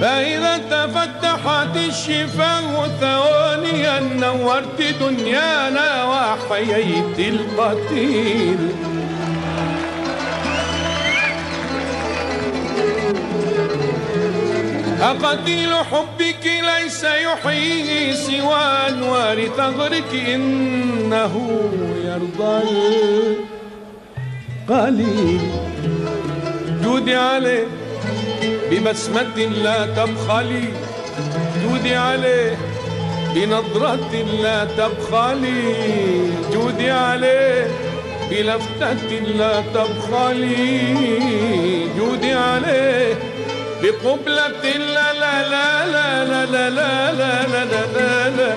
فإذا تفتحت الشفاه ثوانيا نورت دنيانا وحييت القتيل. أقتيل حبك ليس يحييه سوى أنوار ثغرك إنه يرضى القليل. جودي عليه ببسمة لا تبخلي جودي عليه بنظرة لا تبخلي جودي عليه بلفتة لا تبخلي جودي عليه بقبلة لا لا لا لا لا لا لا لا لا لا لا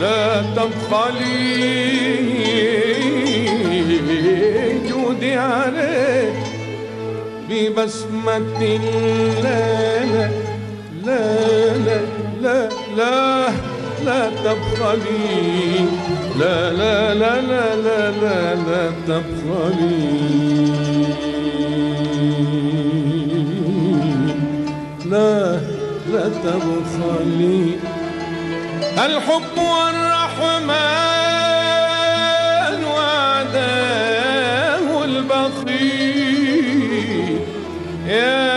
لا تبخلي جودي عليه ببسمة لا لا لا لا لا لا لا تبخلي لا لا لا لا لا لا, لا تبخلي لا لا تبخلي الحب والرحمن وعداه البخيل Yeah.